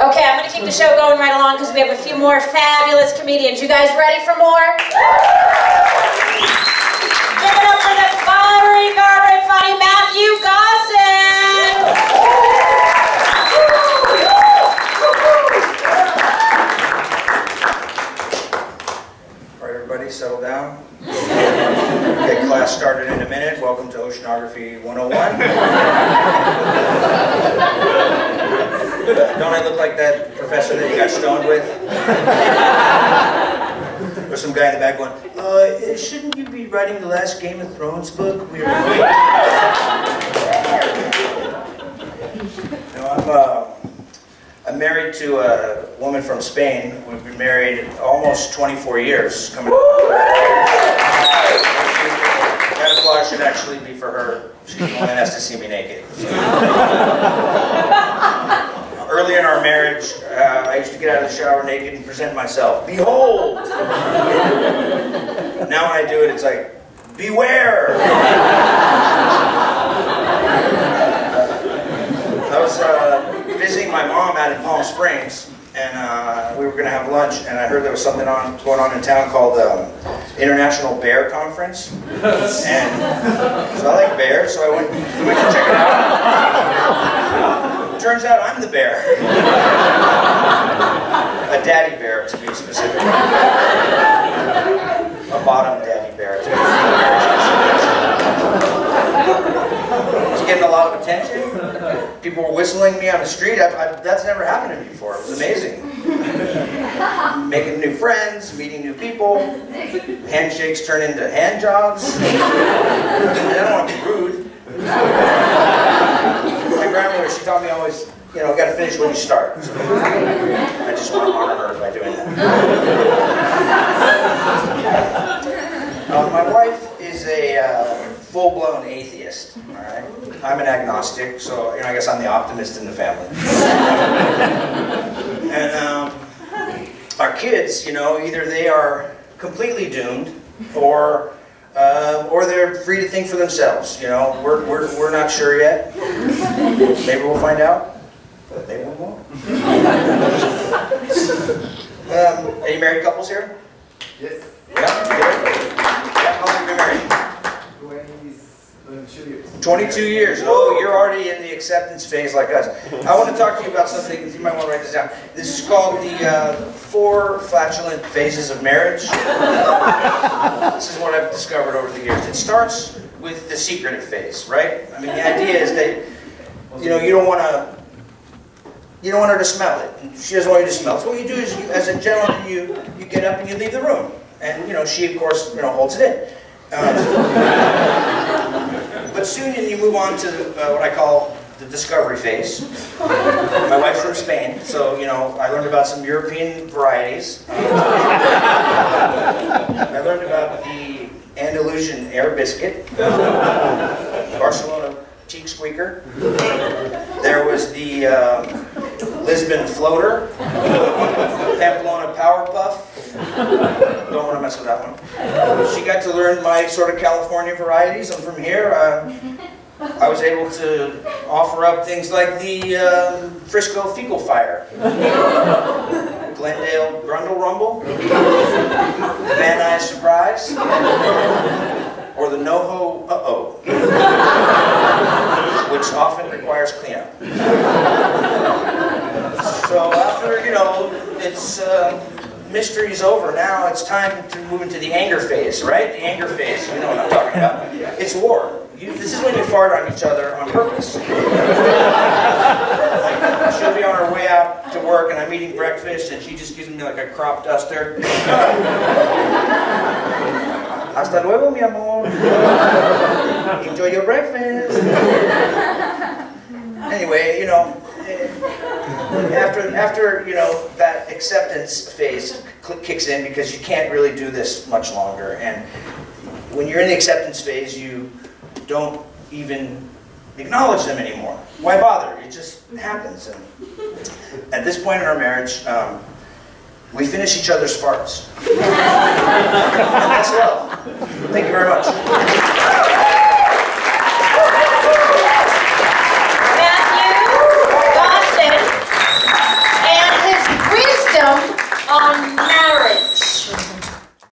Okay, I'm going to keep the show going right along because we have a few more fabulous comedians. You guys ready for more? Give it up for the fiery, garbage funny Matthew Gossin! All right, everybody, settle down. Get class started in a minute. Welcome to Oceanography 101. Don't I look like that professor that you got stoned with? Or some guy in the back going, uh, shouldn't you be writing the last Game of Thrones book? We. No, I'm, uh, I'm married to a woman from Spain. We've been married almost 24 years. Coming that applause should actually be for her. One that has to see me naked. So. Early in our marriage, uh, I used to get out of the shower naked and present myself. Behold! now when I do it, it's like, beware! I was uh, visiting my mom out in Palm Springs, and uh, we were going to have lunch, and I heard there was something on going on in town called um, International Bear Conference, and so I like bears, so I went, went to check it out. Turns out I'm the bear, a daddy bear to be specific, a bottom daddy bear to be specific. I getting a lot of attention. People were whistling me on the street. I, I, that's never happened to me before. It was amazing. Making new friends, meeting new people. Handshakes turn into hand jobs. I don't want to be rude. My grandmother, she taught me always, you know, got to finish when you start. So I just want to honor her by doing that. Uh, my wife is a uh, full-blown atheist. All right, I'm an agnostic, so you know, I guess I'm the optimist in the family. and um, our kids, you know, either they are completely doomed, or uh, or they're free to think for themselves. You know, we're we're we're not sure yet. Maybe we'll find out. But maybe we won't. Um, any married couples here? Yes. Yeah. Yeah. How long have you been married? 22 years. 22 years. Oh, you're already in the acceptance phase like us. I want to talk to you about something. You might want to write this down. This is called the uh, four flatulent phases of marriage. this is what I've discovered over the years. It starts with the secretive phase, right? I mean, the idea is that you know you don't want to. You don't want her to smell it. She doesn't want you to smell it. So what you do is, you, as a gentleman, you you get up and you leave the room, and you know she, of course, you know holds it in. Um, but soon you move on to uh, what I call the discovery phase. My wife's from Spain, so you know I learned about some European varieties. I learned about the Andalusian air biscuit, Barcelona cheek squeaker. There was the um, Lisbon floater, Pamplona power puff. Don't want to mess with that one. She got to learn my sort of California varieties, and from here, uh, I was able to offer up things like the um, Frisco Fecal Fire, Glendale Grundle Rumble, Van Nuys Surprise, or the NoHo Uh-Oh, which often requires cleanup. So after, you know, it's uh, mystery's over. Now it's time to move into the anger phase, right? The anger phase. You know what I'm talking about. It's war. You, this is when you fart on each other on purpose. She'll be on her way out to work, and I'm eating breakfast, and she just gives me like a crop duster. Hasta luego, mi amor. Enjoy your breakfast. Anyway, you know, after after you know that acceptance phase kicks in because you can't really do this much longer, and when you're in the acceptance phase, you don't even acknowledge them anymore. Why bother? It just happens. And at this point in our marriage, um, we finish each other's farts. that's love. Thank you very much.